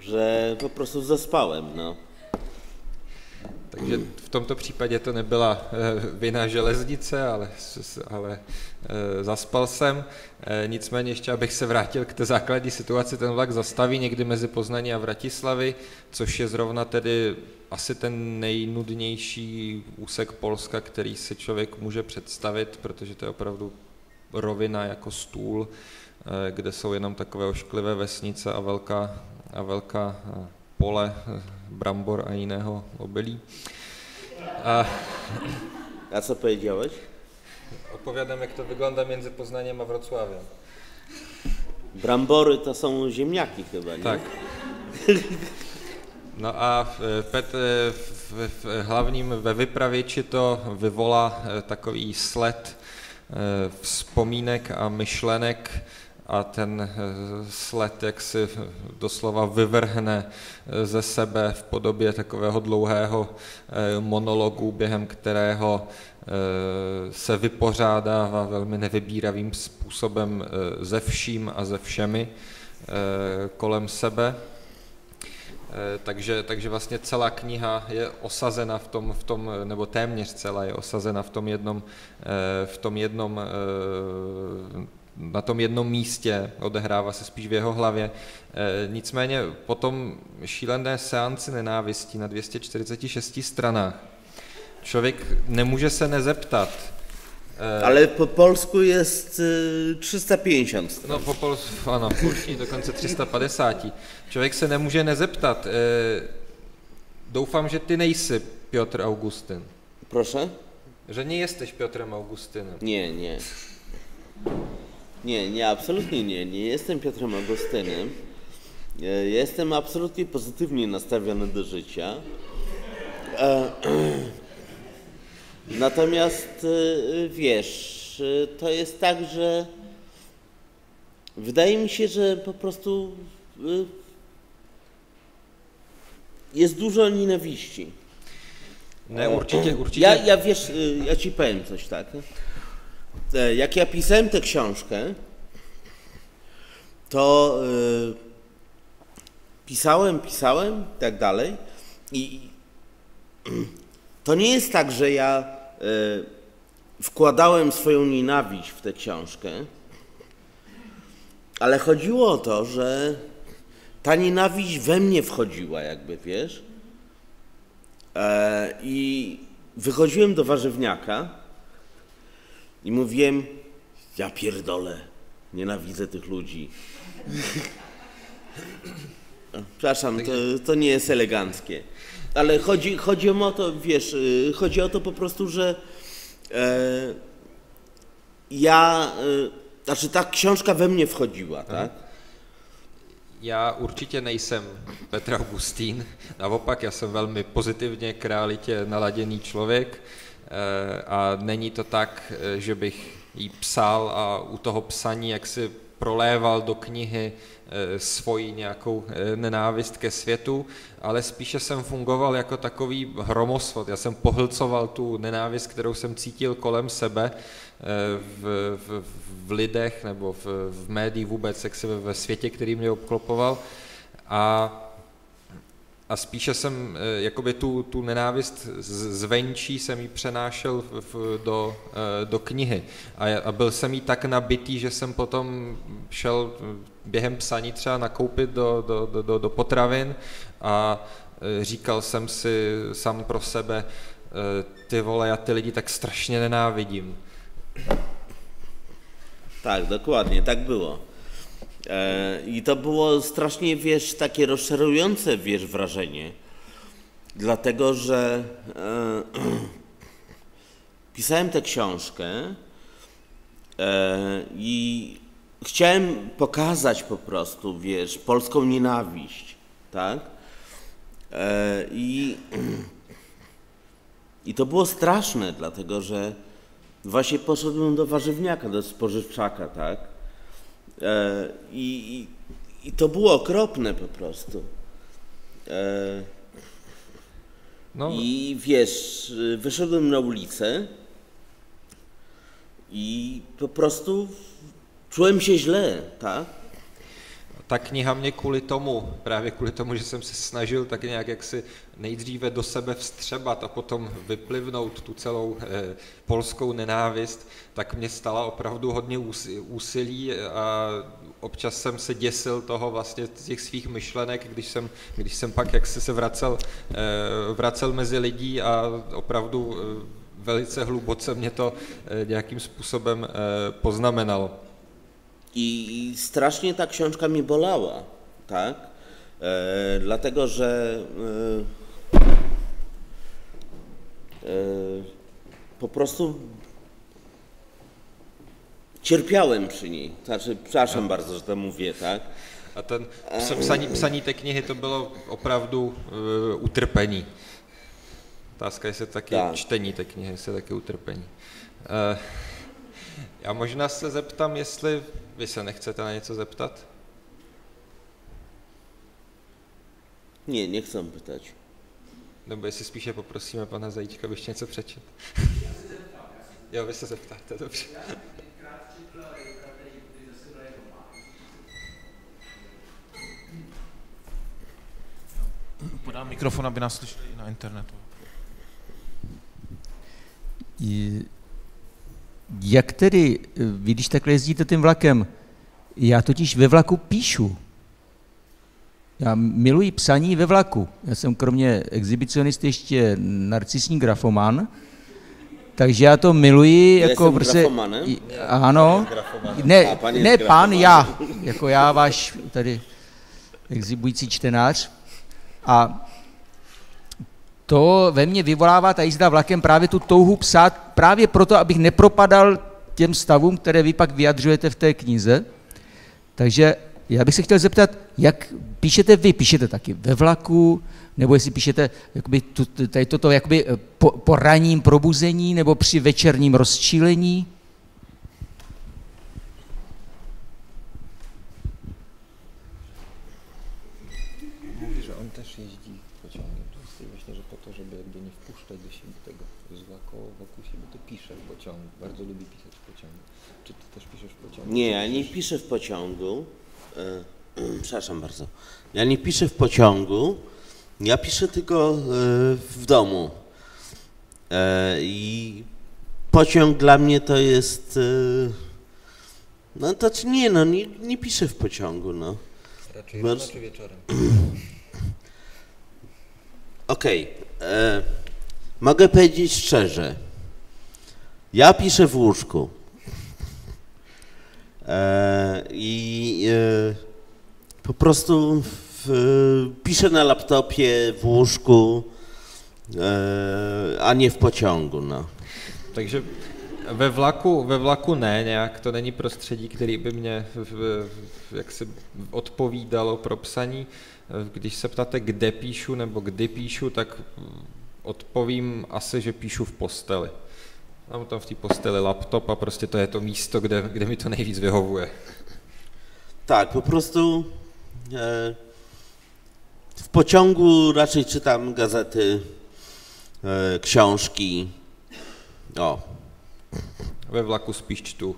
że po prostu zaspałem, no. Takže v tomto případě to nebyla eh, vina železnice, ale, ale eh, zaspal jsem. Eh, Nicméně ještě, abych se vrátil k té základní situaci, ten vlak zastaví někdy mezi Poznaní a Vratislavy, což je zrovna tedy asi ten nejnudnější úsek Polska, který si člověk může představit, protože to je opravdu rovina jako stůl, kde jsou jenom takové ošklivé vesnice a velká, a velká eh, pole eh, brambor a jiného obilí. A A co powiedziałeś? Opowiadam, jak to wygląda między Poznaniem a Wrocławiem. Brambory to są ziemniaki chyba, nie? tak. No a Pet eh, v, v hlavním ve vypravěči to vyvolá eh, takový sled eh, vzpomínek a myšlenek a ten eh, sled jak si doslova vyvrhne eh, ze sebe v podobě takového dlouhého eh, monologu, během kterého se vypořádává velmi nevybíravým způsobem ze vším a ze všemi kolem sebe. Takže, takže vlastně celá kniha je osazena v tom, v tom, nebo téměř celá je osazena v tom jednom, v tom jednom na tom jednom místě, odehrává se spíš v jeho hlavě. Eh, Nicméně potom šílené seanci nenávistí na 246 stranách. Člověk nemůže se nezeptat, eh, Ale po polsku jest y, 350 stron. No, po pol, ano, v polštině dokonce 350. Člověk se nemůže nezeptat. Eh, doufám, že ty nejsi Piotr Augustin. Proszę? Že nie jesteś Piotrem Augustynem. Nie, nie. Nie, nie, absolutnie nie. Nie jestem Piotrem Augustynem. E, Jestem absolutnie pozytywnie nastawiony do życia. E, [CLEARS THROAT] Natomiast e, wiesz, to jest tak, że wydaje mi się, że po prostu jest dużo nienawiści. Ne, určitě, určitě. Ja, ja wiesz, ja ci powiem coś tak. E, Jak ja pisałem tę książkę, to y, pisałem, pisałem i tak dalej. I to nie jest tak, że ja y, wkładałem swoją nienawiść w tę książkę, ale chodziło o to, że ta nienawiść we mnie wchodziła, jakby wiesz. E, I wychodziłem do warzywniaka i mówiłem, ja pierdolę, nienawidzę tych ludzi. Przepraszam, to, to nie jest eleganckie. Ale chodzi, chodzi o to, wiesz, y, chodzi o to po prostu, że e, ja, y, znaczy ta książka we mnie wchodziła, tak? Já určitě nejsem Petr Augustín, naopak já jsem velmi pozitivně k realitě naladěný člověk a není to tak, eh, že bych jí psal a u toho psaní jak si proléval do knihy eh, svoji nějakou nenávist ke světu, ale spíše jsem fungoval jako takový hromosvod. Já jsem pohlcoval tu nenávist, kterou jsem cítil kolem sebe v, v, v lidech nebo v, v médiích vůbec, jak se ve světě, který mě obklopoval. A, a spíše jsem eh, jakoby tu, tu nenávist zvenčí jsem ji přenášel v, do, eh, do knihy. A, a byl jsem jí tak nabitý, že jsem potom šel během psaní třeba nakoupit do, do, do, do potravin a eh, říkal jsem si sám pro sebe, ty vole, já ty lidi tak strašně nenávidím. Tak, dokładnie, tak było. E, I to było strasznie, wiesz, takie rozczarowujące, wiesz, wrażenie. Dlatego, że e, [CLEARS THROAT] pisałem tę książkę e, i chciałem pokazać po prostu, wiesz, polską nienawiść, tak? I, [CLEARS THROAT] I to było straszne, dlatego że Właśnie poszedłem do warzywniaka, do spożywczaka, tak? E, i, i, to było okropne po prostu. E, no. I wiesz, wyszedłem na ulicę i po prostu czułem się źle, tak? Ta kniha mě kvůli tomu, právě kvůli tomu, že jsem se snažil tak nějak jak si nejdříve do sebe vstřebat a potom vyplivnout tu celou eh, polskou nenávist, tak mě stala opravdu hodně úsilí a občas jsem se děsil toho vlastně těch svých myšlenek, když jsem, když jsem pak jak se vracel, eh, vracel mezi lidí a opravdu eh, velice hluboce mě to eh, nějakým způsobem eh, poznamenalo. I, strasznie ta książka mnie bolała, tak? E, dlatego, że e, e, po prostu cierpiałem przy niej. Znaczy, przepraszam bardzo, że to mówię, tak? A ten psaní, psaní té knihy to bylo opravdu uh, utrpení. Otázka, jestli taky tak. čtení té knihy, jestli taky utrpení. Uh, já možná se zeptám, jestli vy se nechcete na něco zeptat? Nie chcę pytać. Nebo jestli spíše poprosíme pana Zajíčka, aby ještě něco přečet. jo, vy se zeptáte, dobře. Podám mikrofon, aby nás slyšeli i na internetu. Jak tedy, vy když takhle jezdíte tím vlakem, já totiž ve vlaku píšu. Já miluji psaní ve vlaku. Já jsem kromě exhibicionisty ještě narcisní grafoman, takže já to miluji jako prostě... Ano, ne, ne pán, já, jako já, váš tady exhibující čtenář. A to ve mně vyvolává ta jízda vlakem právě tu touhu psát, právě proto, abych nepropadal těm stavům, které vy pak vyjadřujete v té knize. Takže já bych se chtěl zeptat, jak píšete vy? Píšete taky ve vlaku, nebo jestli píšete jakoby, tady toto jakoby po, po ranním probuzení nebo při večerním rozčílení? Nie, ja nie piszę w pociągu. E, [CLEARS THROAT] przepraszam bardzo. Ja nie piszę w pociągu. Ja piszę tylko e, w domu. E, I pociąg dla mnie to jest. No to czy nie, no nie, nie piszę w pociągu, no. Raczej rano czy wieczorem? [CLEARS THROAT] Okej. Okay. Mogę powiedzieć szczerze. Ja piszę w łóżku. E, I e, po prostu w, piszę na laptopie, w łóżku, e, a nie w pociągu. No. Takže Ve vlaku, ve vlaku ne, nějak to není prostředí, který by mě v, v, jak se odpovídalo pro psaní. Když se ptáte, kde píšu nebo kdy píšu, tak odpovím asi, že píšu v posteli. Mám tam v té posteli laptop a prostě to je to místo, kde, kde mi to nejvíc vyhovuje. Tak, po prostu e, w pociągu raczej czytam gazety, e, książki. O, Ve vlaku spíš čtu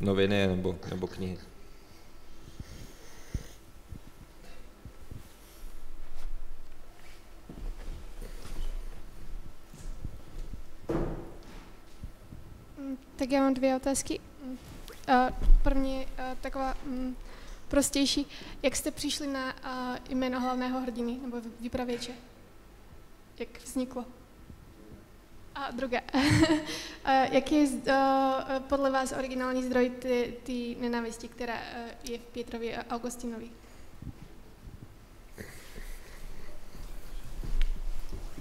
noviny nebo, nebo knihy. Tak já mám dvě otázky. A První a, taková mm, prostější. Jak jste přišli na a, jméno hlavného hrdiny nebo vypravěče? Jak vzniklo? A druhé. A [LAUGHS] Jaký je a, podle vás originální zdroj ty nenávisti, která a, je v Pětrovi a Augustinovi?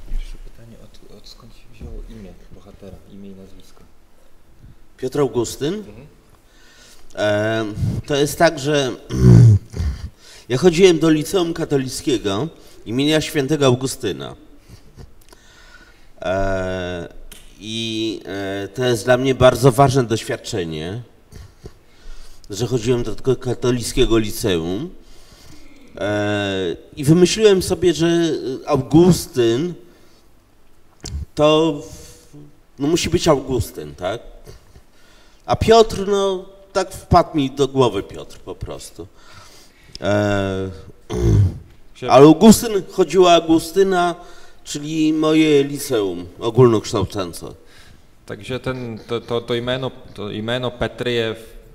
Pierwsze pytanie, od, od skąd się wzięło imię bohatera, imię i nazwisko? Piotr Augustyn. E, to jest tak, że [CLEARS THROAT] ja chodziłem do liceum katolickiego imienia świętego Augustyna. E, I e, to jest dla mnie bardzo ważne doświadczenie, że chodziłem do tego katolickiego liceum. I wymyśliłem sobie, że Augustyn to no, musi być Augustyn, tak? A Piotr, no tak wpadł mi do głowy Piotr po prostu. E, ale Augustyn, chodziło o Augustyna, czyli moje liceum ogólnokształcące. takže ten, to, to, to, jméno, to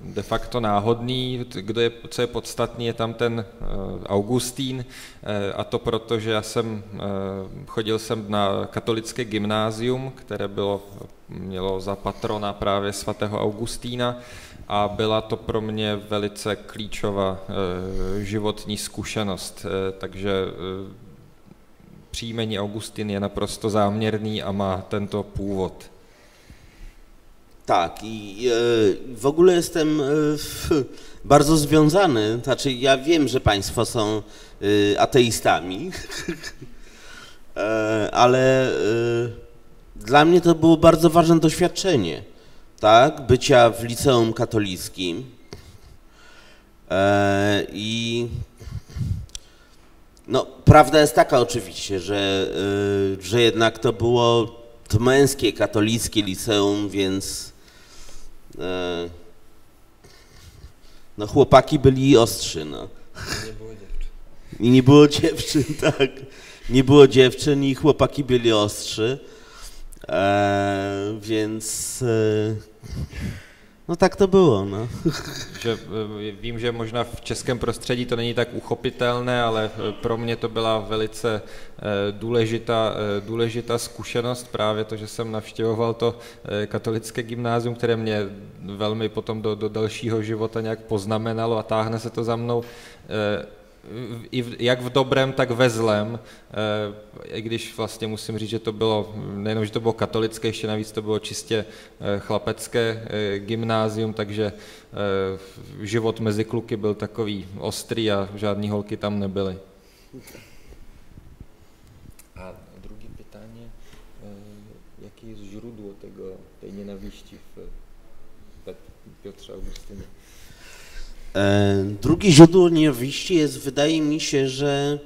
de facto náhodný, kdo je, co je podstatný, je tam ten uh, Augustín uh, a to proto, že já jsem, uh, chodil jsem na katolické gymnázium, které bylo, mělo za patrona právě svatého Augustína a byla to pro mě velice klíčová životní zkušenost, takže příjmení Augustin je naprosto záměrný a má tento původ. Tak, i e, w ogóle jestem e, [LAUGHS] bardzo związany, znaczy ja wiem, że Państwo są e, ateistami, [LAUGHS] ale dla mnie to było bardzo ważne doświadczenie, tak, bycia w liceum katolickim i no, prawda jest taka oczywiście, że, że jednak to było to męskie katolickie liceum, więc no chłopaki byli ostrzy, no. I nie było dziewczyn, [LAUGHS] tak. Nie było dziewczyn i chłopaki byli ostrzy. E, więc e, no tak to bylo, no. Že eh, vím, že možná v českém prostředí to není tak uchopitelné, ale eh, pro mě to byla velice eh, důležitá, důležitá zkušenost, právě to, že jsem navštěvoval to katolické gymnázium, které mě velmi potom do, do dalšího života nějak poznamenalo a táhne se to za mnou. V- i v, jak v dobrém, tak ve zlém, eh, i když vlastně musím říct, že to bylo, nejenom, že to bylo katolické, ještě navíc to bylo čistě eh, chlapecké eh, gymnázium, takže život mezi kluky byl takový ostrý a žádný holky tam nebyly. A drugie pytanie, e, jakie jest źródło tego, tej nienawiści Pet- Piotrze Augustynie? E, drugie źródło nienawiści jest, wydaje mi się, że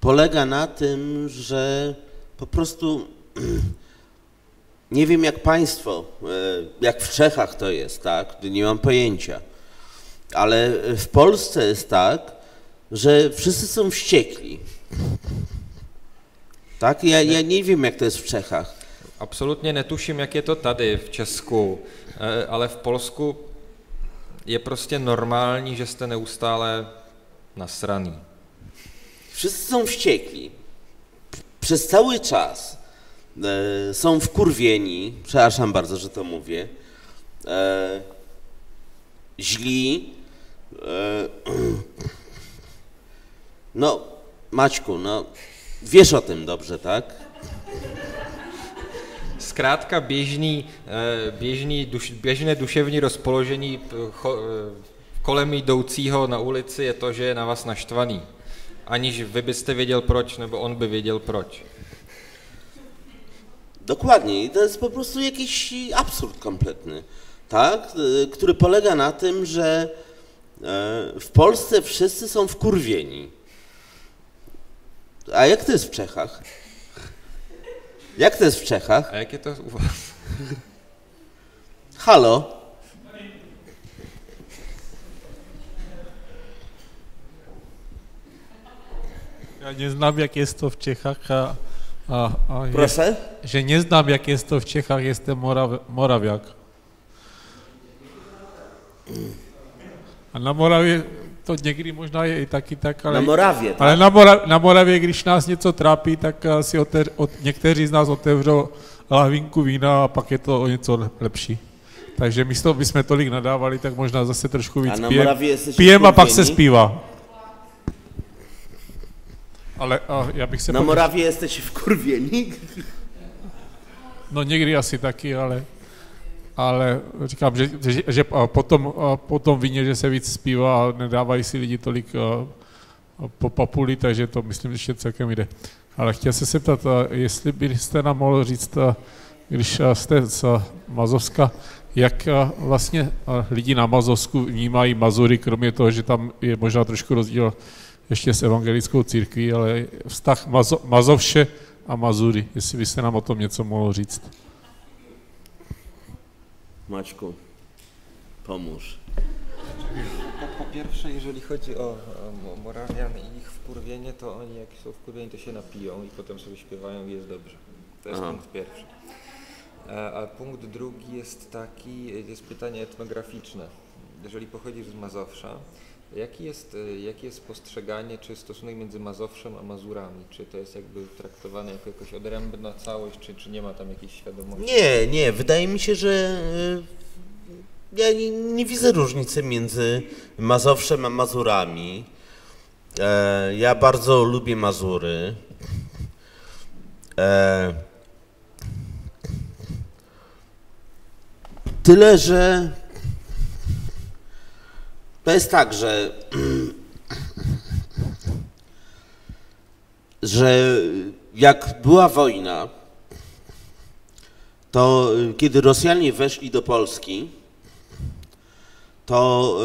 polega na tym, że po prostu [CLEARS THROAT] nie wiem jak państwo, e, jak w Czechach to jest, tak? Nie mam pojęcia. Ale w Polsce jest tak, że wszyscy są wściekli. Tak? Ja, ja nie wiem jak to jest w Czechach. Absolutně netuším, jak je to tady v Česku, eh, ale v Polsku je prostě normální, že jste neustále nasraný. Wszyscy są wściekli. Przez cały czas e, są wkurwieni, przepraszam bardzo, że to mówię, e, źli. E, no, Maćku, no, wiesz o tym dobrze, tak? Zkrátka běžný, eh, běžný duš, běžné duševní rozpoložení eh, eh, kolem jdoucího na ulici je to, že je na vás naštvaný. Aniž vy byste věděl proč, nebo on by věděl proč. Dokładnie. To jest po prostu jakiś absurd kompletny, tak? Y, Który polega na tym, że e, w Polsce wszyscy są wkurwieni. A jak to jest w Czechach? Jak to jest w Czechach? A jak je to u vás? [LAUGHS] Halo? Ja neznám, jak je to v Čechách a, a, a je, Proszę? že neznám, jak je to v Čechách, jestem Morav, Moraviak. A na Moravě to někdy možná je i taky tak, ale, Na ale tak? na, Mora, na Moravě, když nás něco trápí, tak eh, si oteř, od, někteří z nás otevřou lahvinku vína a pak je to o něco lepší. Takže místo, aby jsme tolik nadávali, tak možná zase trošku víc A na pijem, Moravě pijem a pak se zpívá. Ale a já bych se Na pak- Morawie jesteście wkurwieni? No někdy asi taky, ale, ale říkám, že, že, že potom, potom víně, že se víc zpívá a nedávají si lidi tolik po papuli, takže to myslím, že celkem jde. Ale chtěl se zeptat, a jestli byste nám mohl říct, když jste z Mazovska, jak vlastně lidi na Mazovsku vnímají Mazury, kromě toho, že tam je možná trošku rozdíl ještě s evangelickou církví, ale vztah Mazo, Mazovše a Mazury, jestli byste nám o tom něco mohl říct. Maćku, pomóż. Po, po pierwsze, jeżeli chodzi o, o Morawian i ich wkurwienie, to oni jak są wkurwieni, to się napiją i potem sobie śpiewają i jest dobrze. To jest Aha. punkt pierwszy. E, A punkt drugi jest taki, jest pytanie etnograficzne. Jeżeli pochodzisz z Mazowsza, jaki jest, e, jakie jest postrzeganie czy stosunek między Mazowszem a Mazurami? Czy to jest jakby traktowane jako jakoś odrębna całość, czy, czy nie ma tam jakiejś świadomości? Nie, nie, wydaje mi się, że y, ja nie, nie widzę różnicy między Mazowszem a Mazurami. E, ja bardzo lubię Mazury. E, tyle, że to jest tak, że [CLEARS THROAT] że jak była wojna, to kiedy Rosjanie weszli do Polski, to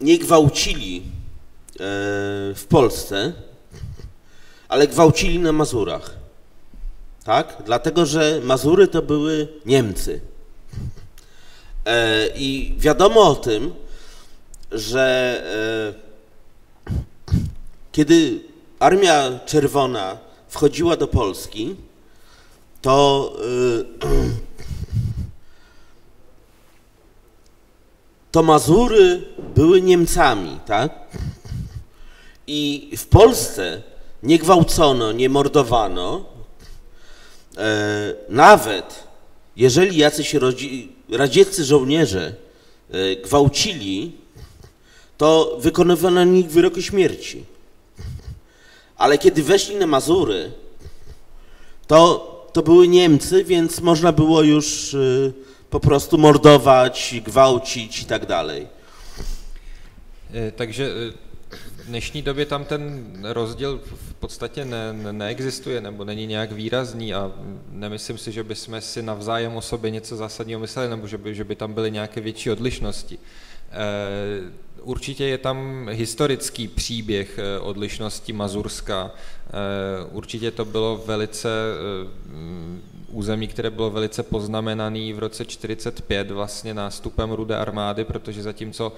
y, nie gwałcili y, w Polsce, ale gwałcili na Mazurach. Tak? Dlatego, że Mazury to były Niemcy. E, I wiadomo o tym, że e, kiedy Armia Czerwona wchodziła do Polski, to y, to Mazury były Niemcami, tak? I w Polsce nie gwałcono, nie mordowano. E, nawet jeżeli jacyś rodzi, radzieccy żołnierze e, gwałcili, to wykonywano na nich wyroki śmierci. Ale kiedy weszli na Mazury, to, to były Niemcy, więc można było już y, po prostu mordować, gwałcić i tak dalej. E, Takže e, v dnešní době tam ten rozdíl v podstatě ne, ne, neexistuje nebo není nějak výrazný a nemyslím si, že bychom si navzájem o sobě něco zásadního mysleli nebo že by, že by tam byly nějaké větší odlišnosti. E, Určitě je tam historický příběh eh, odlišnosti Mazurska. Eh, Určitě to bylo velice eh, mm, území, které bylo velice poznamenané v roce 45 vlastně nástupem Rudé armády, protože zatímco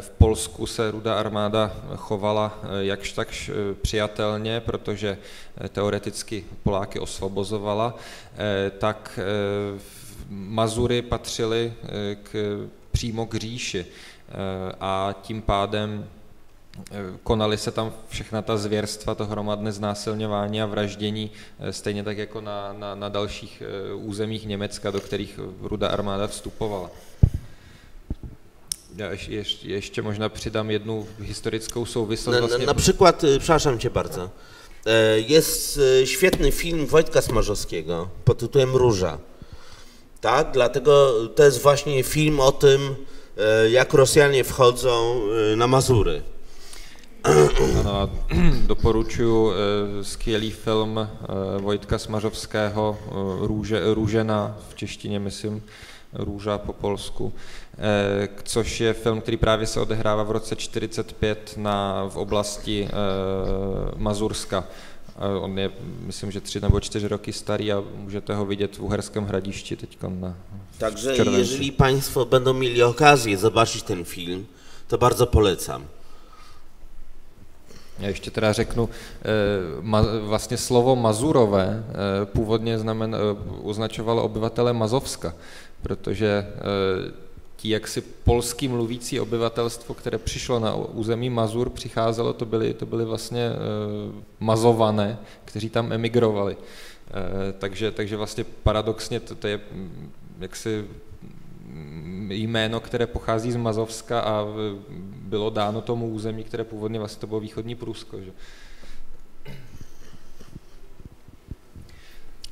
v Polsku se Rudá armáda chovala jakž takž eh, přijatelně, protože teoreticky Poláky osvobozovala, tak Mazury patřily k, přímo k říši a tím pádem eh, konaly se tam všechna ta zvěrstva, to hromadné znásilňování a vraždění, eh, stejně tak jako na, na, na dalších územích Německa, do kterých Ruda armáda vstupovala. Já ještě, ještě, ještě možná přidám jednu historickou souvislost. Na, Vlastně, na przykład, przepraszam cię bardzo, E, Jest e, świetny film Wojtka Smarzowskiego pod tytułem Róża. Tak, dlatego to jest właśnie film o tym, e, jak Rosjanie wchodzą e, na Mazury. Ano, a [CLEARS THROAT] doporučuji eh, skvělý film eh, Vojtka Smařovského eh, Růže, Růžena, v češtině myslím Růža po polsku, eh, což je film, který právě se odehrává v roce 45 na, v oblasti eh, Mazurska. On je, myslím, že tři nebo čtyři roky starý a můžete ho vidět v Uherském hradišti teď na Także červenci. jeżeli Państwo będą mieli okazję zobaczyć ten film, to bardzo polecam. Já ještě teda řeknu, eh, ma, vlastně slovo Mazurové eh, původně znamen, eh, označovalo obyvatele Mazovska, protože ti jaksi polský mluvící obyvatelstvo, které přišlo na území Mazur, přicházelo, to byly, to byly vlastně eh, Mazované, kteří tam emigrovali. Eh, Takže, takže vlastně paradoxně to, to je mm, jaksi mm, jméno, které pochází z Mazovska a v- bylo dáno tomu území, které původně vlastně to bylo východní Prusko. Že?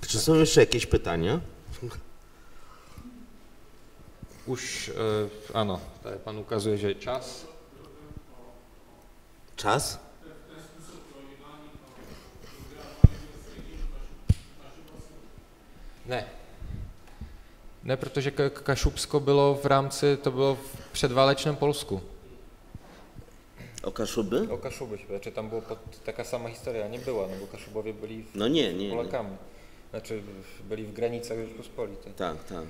Czy są jeszcze jakieś pytania? Už, eh, ano, tady pan ukazuje, že je čas. Czas? Ne. Ne, protože Ka- Kašubsko bylo v rámci, to bylo v předválečném Polsku. O Kaszuby? O Kašuby, protože tam bylo pod, taká sama historie nebyla, nebo Kašubowie byli v No nie, nie, nie. Polakami. Znaczy byli w granicach Rzeczpospolitej. Tak, tak.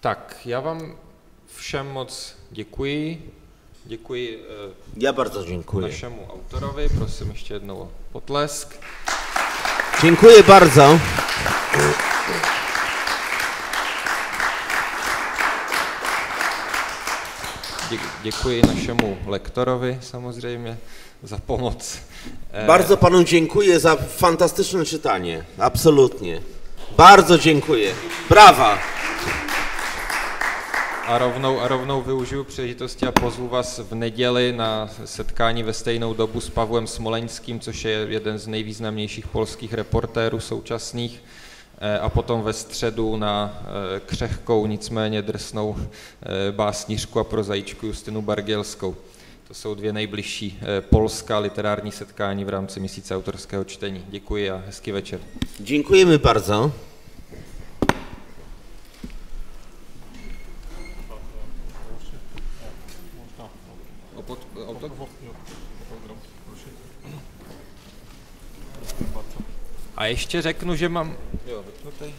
Tak, já vám všem moc děkuji. Děkuji eh, Ja bardzo dziękuję. našemu autorovi, prosím ještě jednou o potlesk. Dziękuję bardzo. Dě- Děkuji našemu lektorovi samozřejmě za pomoc. Eh, Bardzo panu dziękuję za fantastyczne czytanie. Absolutnie. Bardzo dziękuję. Brawa. A rovnou, a rovnou využiju příležitosti a pozvu vás v neděli na setkání ve stejnou dobu s Pavlem Smoleňským, což je jeden z nejvýznamnějších polských reportérů současných. Eh, A potom ve středu na eh, křehkou, nicméně drsnou eh, básnířku a prozajíčku Justinu Bargielskou. To jsou dvě nejbližší polská literární setkání v rámci měsíce autorského čtení. Děkuji a hezký večer. Dziękujemy bardzo. A ještě řeknu, že mám... Jo, vypnutý.